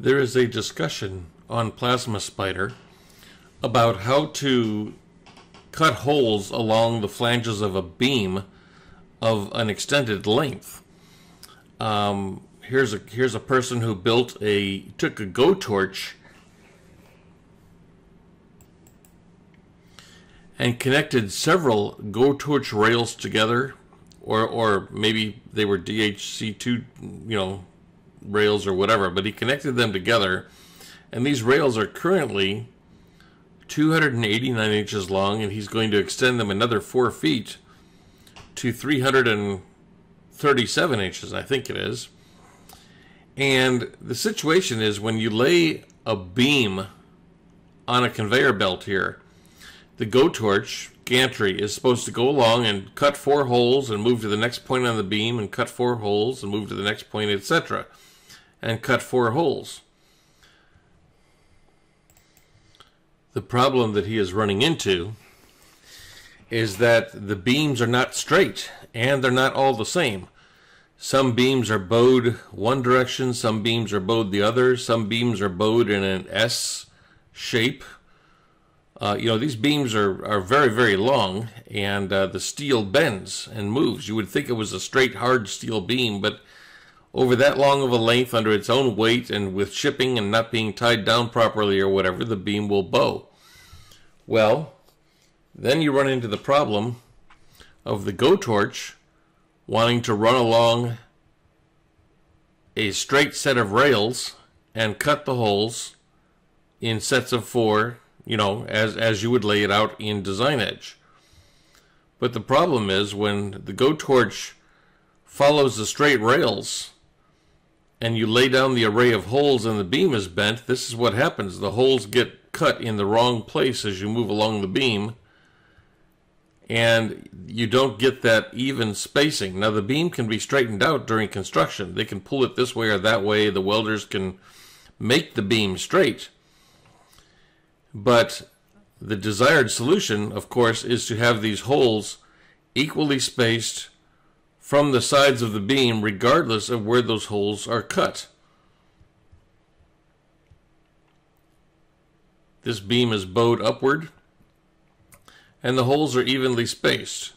there is a discussion on Plasma Spider about how to cut holes along the flanges of a beam of an extended length. Um, here's a here's a person who built a took a go torch and connected several go torch rails together or or maybe they were DHC2 you know rails or whatever but he connected them together and these rails are currently 289 inches long and he's going to extend them another 4 feet to 337 inches I think it is and the situation is when you lay a beam on a conveyor belt here, the go torch gantry is supposed to go along and cut four holes and move to the next point on the beam and cut four holes and move to the next point, etc. And cut four holes. The problem that he is running into is that the beams are not straight and they're not all the same. Some beams are bowed one direction, some beams are bowed the other, some beams are bowed in an S shape. Uh, you know, these beams are, are very, very long, and uh, the steel bends and moves. You would think it was a straight, hard steel beam, but over that long of a length, under its own weight, and with shipping and not being tied down properly or whatever, the beam will bow. Well, then you run into the problem of the go torch wanting to run along a straight set of rails and cut the holes in sets of four, you know, as, as you would lay it out in Design Edge. But the problem is when the Go Torch follows the straight rails and you lay down the array of holes and the beam is bent, this is what happens. The holes get cut in the wrong place as you move along the beam and you don't get that even spacing. Now the beam can be straightened out during construction. They can pull it this way or that way. The welders can make the beam straight. But the desired solution, of course, is to have these holes equally spaced from the sides of the beam regardless of where those holes are cut. This beam is bowed upward and the holes are evenly spaced.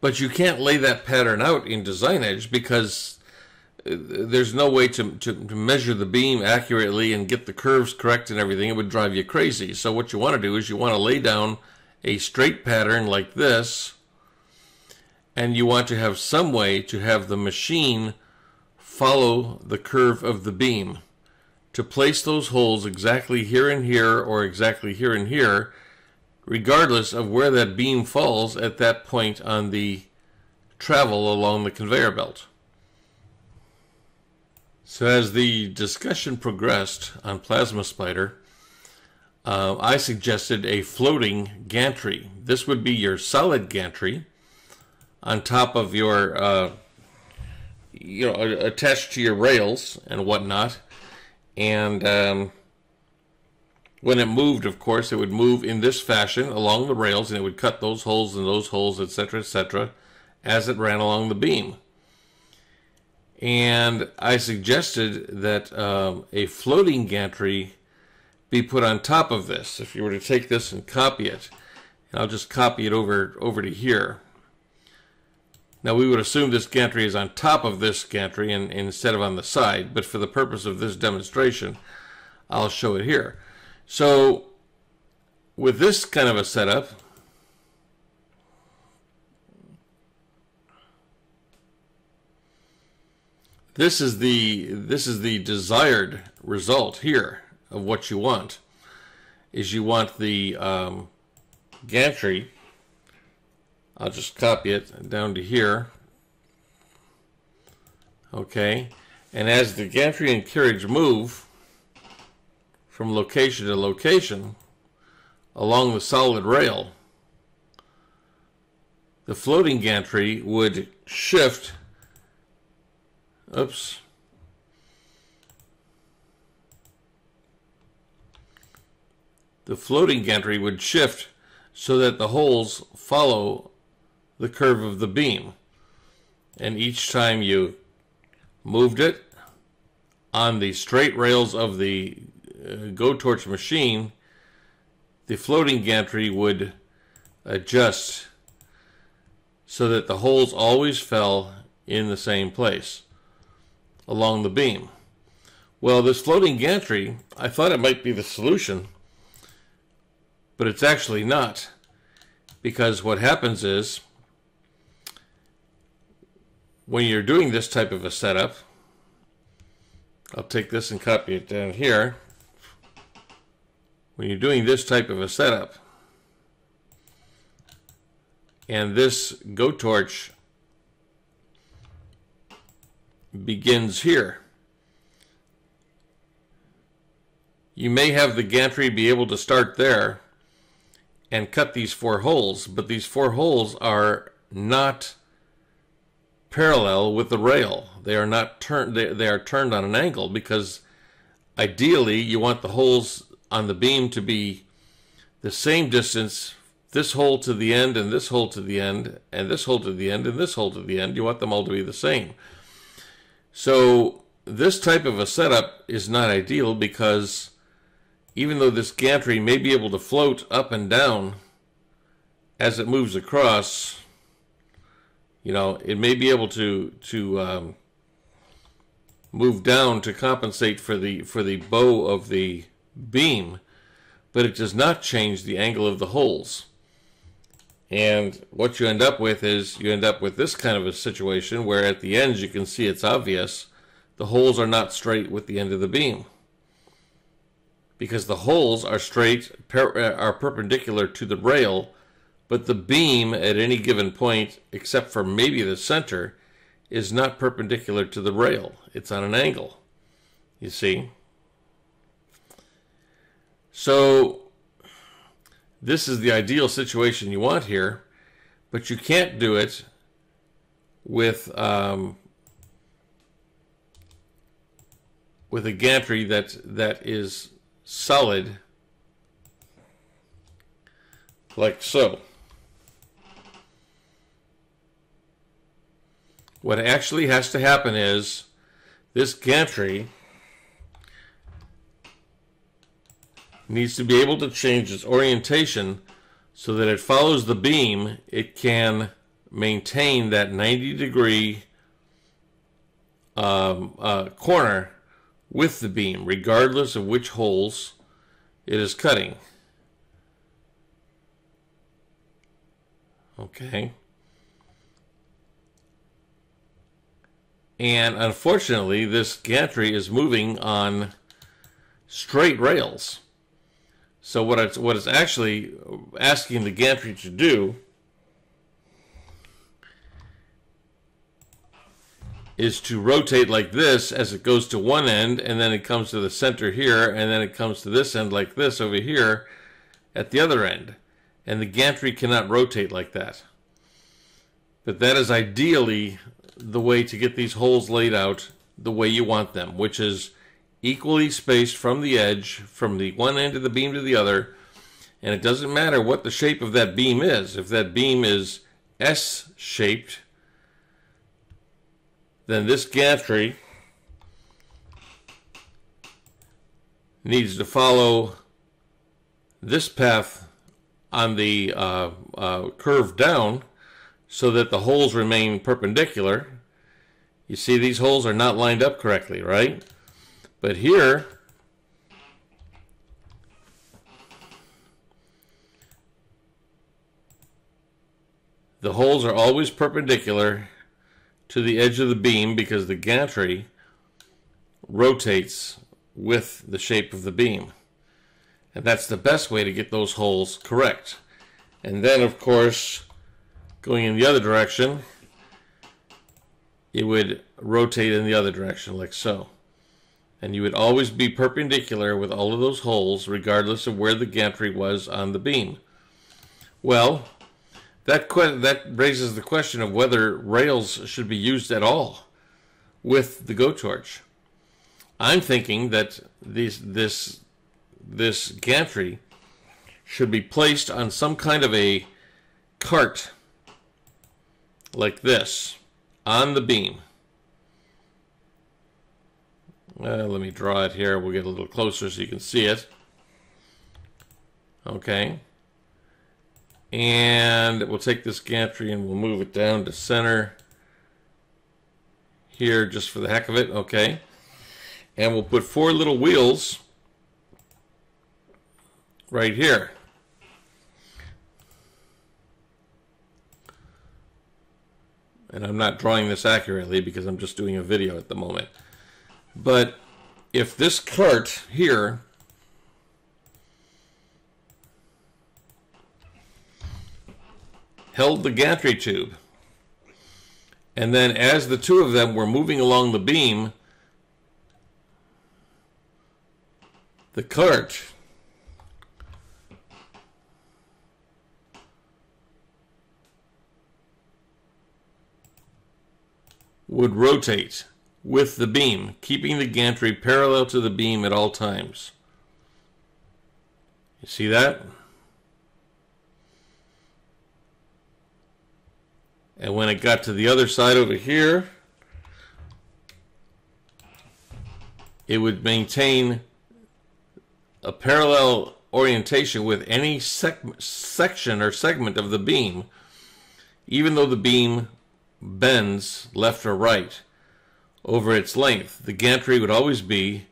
But you can't lay that pattern out in Design Edge because uh, there's no way to, to, to, measure the beam accurately and get the curves correct and everything. It would drive you crazy. So what you want to do is you want to lay down a straight pattern like this and you want to have some way to have the machine follow the curve of the beam to place those holes exactly here and here or exactly here and here, regardless of where that beam falls at that point on the travel along the conveyor belt. So as the discussion progressed on Plasma Spider, uh, I suggested a floating gantry. This would be your solid gantry on top of your, uh, you know, attached to your rails and whatnot and um, when it moved, of course, it would move in this fashion along the rails, and it would cut those holes and those holes, etc., etc., as it ran along the beam. And I suggested that um, a floating gantry be put on top of this. If you were to take this and copy it, and I'll just copy it over over to here. Now we would assume this gantry is on top of this gantry and, instead of on the side, but for the purpose of this demonstration, I'll show it here. So with this kind of a setup, this is the this is the desired result here of what you want is you want the um, gantry I'll just copy it down to here. Okay, and as the gantry and carriage move from location to location along the solid rail, the floating gantry would shift, oops, the floating gantry would shift so that the holes follow the curve of the beam. And each time you moved it, on the straight rails of the uh, go torch machine, the floating gantry would adjust so that the holes always fell in the same place along the beam. Well, this floating gantry, I thought it might be the solution, but it's actually not. Because what happens is, when you're doing this type of a setup, I'll take this and copy it down here. When you're doing this type of a setup, and this go torch begins here. You may have the gantry be able to start there and cut these four holes, but these four holes are not parallel with the rail. They are not turned they, they are turned on an angle because ideally you want the holes on the beam to be the same distance this hole to the end and this hole to the end and this hole to the end and this hole to the end. You want them all to be the same. So this type of a setup is not ideal because even though this gantry may be able to float up and down as it moves across, you know, it may be able to to um, move down to compensate for the for the bow of the beam, but it does not change the angle of the holes. And what you end up with is you end up with this kind of a situation where at the ends you can see it's obvious the holes are not straight with the end of the beam. Because the holes are straight, per, uh, are perpendicular to the rail, but the beam at any given point, except for maybe the center, is not perpendicular to the rail. It's on an angle. You see? So this is the ideal situation you want here, but you can't do it with um, with a gantry that that is solid like so. What actually has to happen is this gantry needs to be able to change its orientation so that it follows the beam, it can maintain that 90 degree um, uh, corner with the beam, regardless of which holes it is cutting. Okay. And unfortunately, this gantry is moving on straight rails. So what it's what it's actually asking the gantry to do is to rotate like this as it goes to one end and then it comes to the center here and then it comes to this end like this over here at the other end. And the gantry cannot rotate like that. But that is ideally the way to get these holes laid out the way you want them, which is equally spaced from the edge, from the one end of the beam to the other, and it doesn't matter what the shape of that beam is. If that beam is S-shaped, then this gantry needs to follow this path on the uh, uh, curve down so that the holes remain perpendicular. You see these holes are not lined up correctly, right? But here, the holes are always perpendicular to the edge of the beam because the gantry rotates with the shape of the beam. And that's the best way to get those holes correct. And then, of course, going in the other direction, it would rotate in the other direction like so and you would always be perpendicular with all of those holes regardless of where the gantry was on the beam. Well, that that raises the question of whether rails should be used at all with the go torch. I'm thinking that these, this this gantry should be placed on some kind of a cart like this on the beam Uh, let me draw it here. We'll get a little closer so you can see it. Okay. And we'll take this gantry and we'll move it down to center here just for the heck of it. Okay. And we'll put four little wheels right here. And I'm not drawing this accurately because I'm just doing a video at the moment. But if this cart here held the gantry tube, and then as the two of them were moving along the beam, the cart would rotate with the beam, keeping the gantry parallel to the beam at all times. You see that? And when it got to the other side over here, it would maintain a parallel orientation with any sec section or segment of the beam, even though the beam bends left or right over its length. The gantry would always be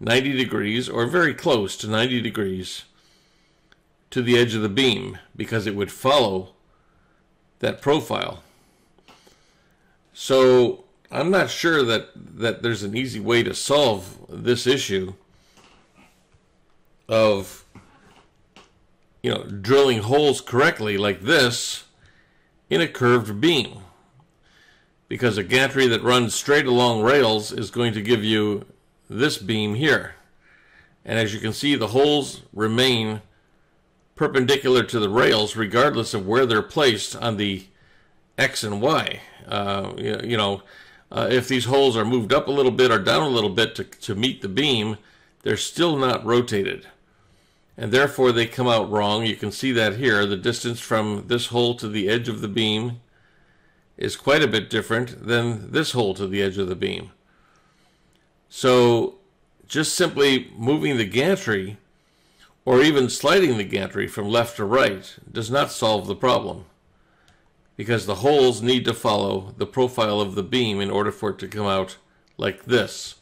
90 degrees or very close to 90 degrees to the edge of the beam because it would follow that profile. So I'm not sure that, that there's an easy way to solve this issue of you know drilling holes correctly like this in a curved beam because a gantry that runs straight along rails is going to give you this beam here. And as you can see, the holes remain perpendicular to the rails regardless of where they're placed on the X and Y. Uh, you, know, uh, if these holes are moved up a little bit or down a little bit to, to meet the beam, they're still not rotated. And therefore they come out wrong. You can see that here. The distance from this hole to the edge of the beam is quite a bit different than this hole to the edge of the beam. So just simply moving the gantry or even sliding the gantry from left to right does not solve the problem because the holes need to follow the profile of the beam in order for it to come out like this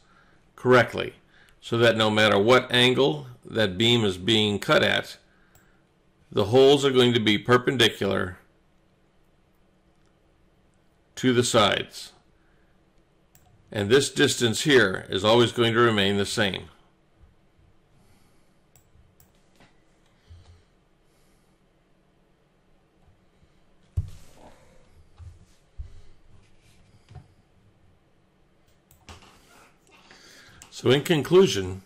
correctly so that no matter what angle that beam is being cut at the holes are going to be perpendicular to the sides. And this distance here is always going to remain the same. So in conclusion,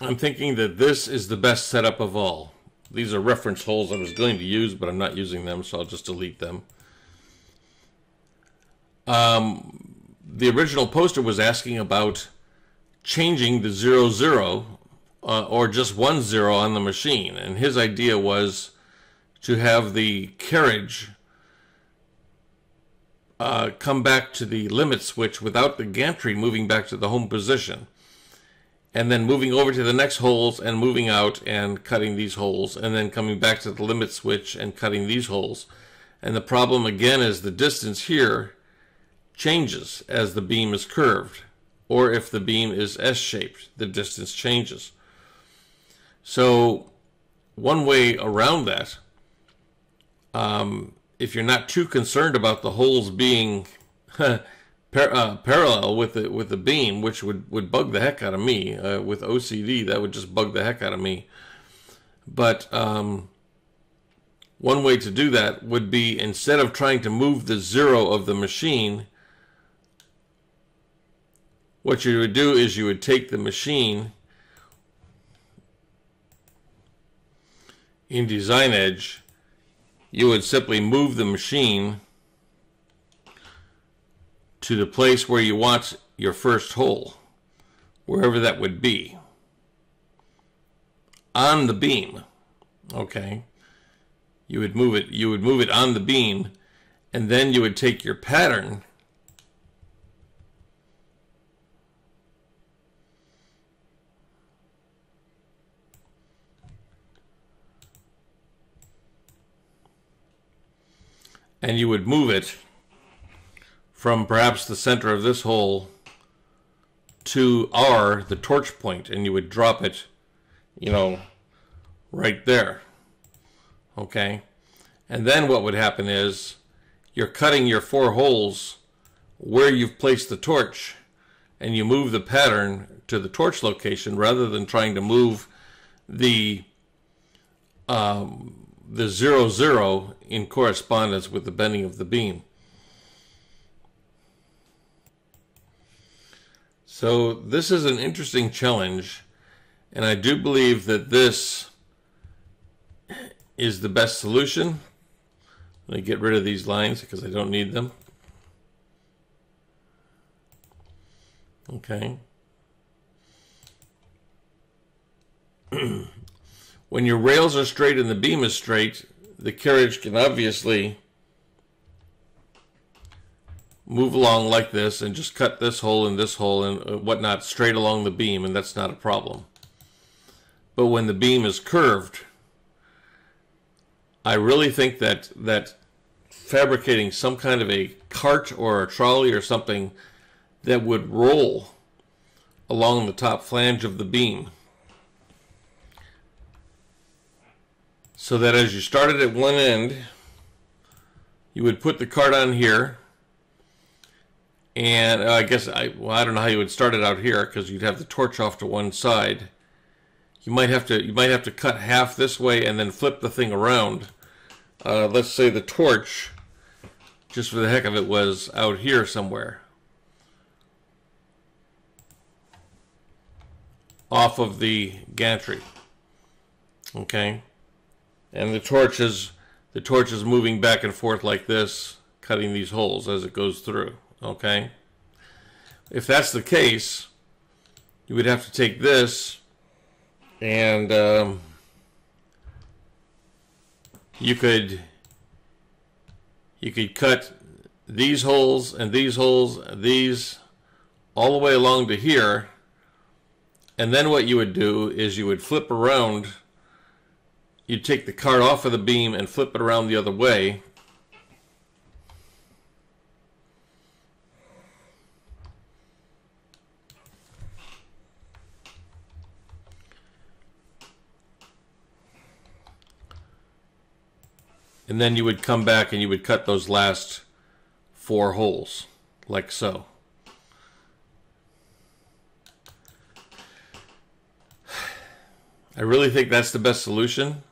I'm thinking that this is the best setup of all. These are reference holes I was going to use, but I'm not using them, so I'll just delete them. Um, the original poster was asking about changing the zero zero uh, or just one zero on the machine, and his idea was to have the carriage uh, come back to the limit switch without the gantry moving back to the home position. And then moving over to the next holes and moving out and cutting these holes, and then coming back to the limit switch and cutting these holes. And the problem again is the distance here changes as the beam is curved, or if the beam is S-shaped, the distance changes. So one way around that, um, if you're not too concerned about the holes being par uh, parallel with the with the beam, which would would bug the heck out of me uh, with OCD, that would just bug the heck out of me. But um, one way to do that would be instead of trying to move the zero of the machine, what you would do is you would take the machine in Design Edge, you would simply move the machine to the place where you want your first hole, wherever that would be, on the beam. Okay, you would move it. You would move it on the beam, and then you would take your pattern and you would move it from perhaps the center of this hole to R, the torch point, and you would drop it, you know, right there. Okay? And then what would happen is you're cutting your four holes where you've placed the torch and you move the pattern to the torch location rather than trying to move the um, the zero zero in correspondence with the bending of the beam. So this is an interesting challenge and I do believe that this is the best solution. Let me get rid of these lines because I don't need them. Okay. when your rails are straight and the beam is straight, the carriage can obviously move along like this and just cut this hole and this hole and uh, whatnot straight along the beam, and that's not a problem. But when the beam is curved, I really think that that fabricating some kind of a cart or a trolley or something that would roll along the top flange of the beam so that as you started at one end you would put the cart on here. And uh, I guess I well I don't know how you would start it out here because you'd have the torch off to one side. You might have to you might have to cut half this way and then flip the thing around. Uh, let's say the torch just for the heck of it was out here somewhere. Off of the gantry. Okay and the torch is the torch is moving back and forth like this cutting these holes as it goes through okay? If that's the case you would have to take this and um, you could you could cut these holes and these holes these all the way along to here. And then what you would do is you would flip around you'd take the card off of the beam and flip it around the other way. And then you would come back and you would cut those last four holes like so. I really think that's the best solution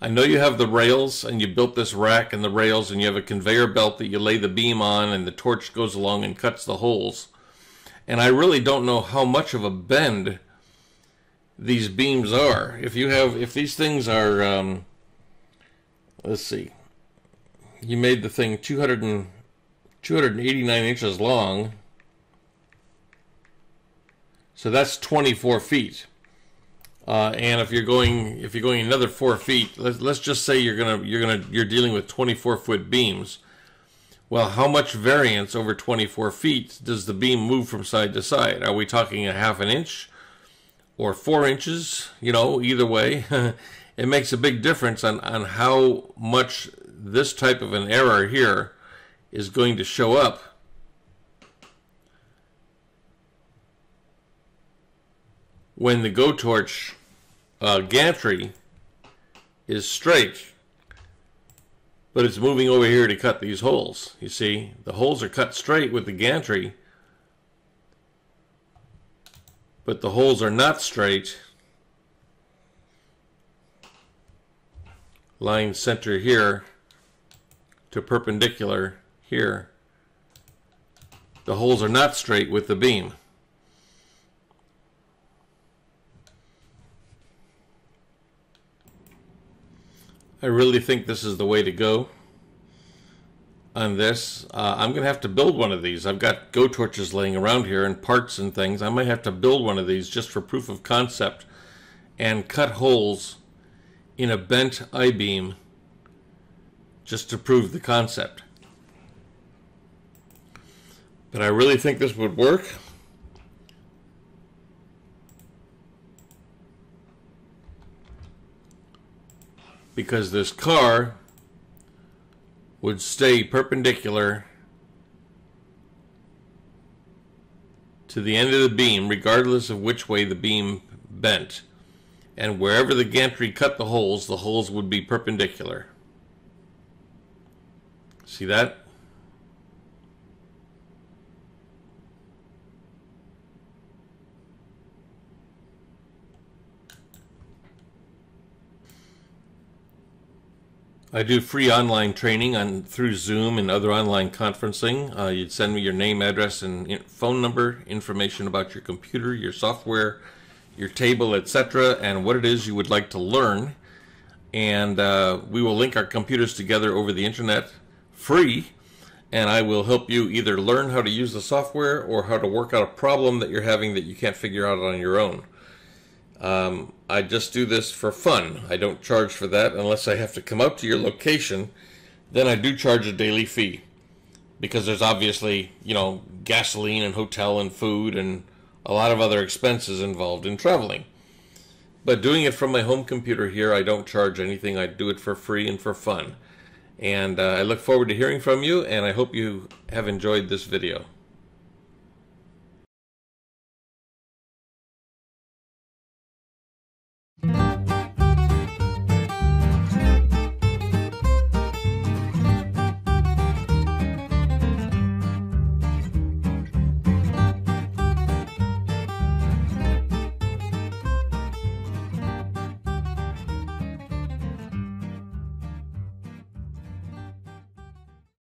I know you have the rails and you built this rack and the rails and you have a conveyor belt that you lay the beam on and the torch goes along and cuts the holes and I really don't know how much of a bend these beams are if you have if these things are um, let's see, you made the thing 200 and, 289 inches long. So that's 24 feet. Uh, and if you're going if you're going another four feet, let's, let's just say you're gonna you're gonna you're dealing with 24 foot beams. Well, how much variance over 24 feet does the beam move from side to side? Are we talking a half an inch or four inches? You know, either way. it makes a big difference on, on how much this type of an error here is going to show up. when the go torch uh, gantry is straight but it's moving over here to cut these holes you see the holes are cut straight with the gantry but the holes are not straight line center here to perpendicular here. The holes are not straight with the beam. I really think this is the way to go on this. Uh, I'm going to have to build one of these. I've got go torches laying around here and parts and things. I might have to build one of these just for proof of concept and cut holes in a bent I-beam just to prove the concept. But I really think this would work. Because this car would stay perpendicular to the end of the beam, regardless of which way the beam bent. And wherever the gantry cut the holes, the holes would be perpendicular. See that? I do free online training on through Zoom and other online conferencing. Uh, you'd send me your name, address, and phone number, information about your computer, your software, your table, etc., and what it is you would like to learn. And uh, we will link our computers together over the internet free, and I will help you either learn how to use the software or how to work out a problem that you're having that you can't figure out on your own. Um, I just do this for fun. I don't charge for that unless I have to come out to your location. Then I do charge a daily fee because there's obviously, you know, gasoline and hotel and food and a lot of other expenses involved in traveling. But doing it from my home computer here, I don't charge anything. I do it for free and for fun. And uh, I look forward to hearing from you, and I hope you have enjoyed this video.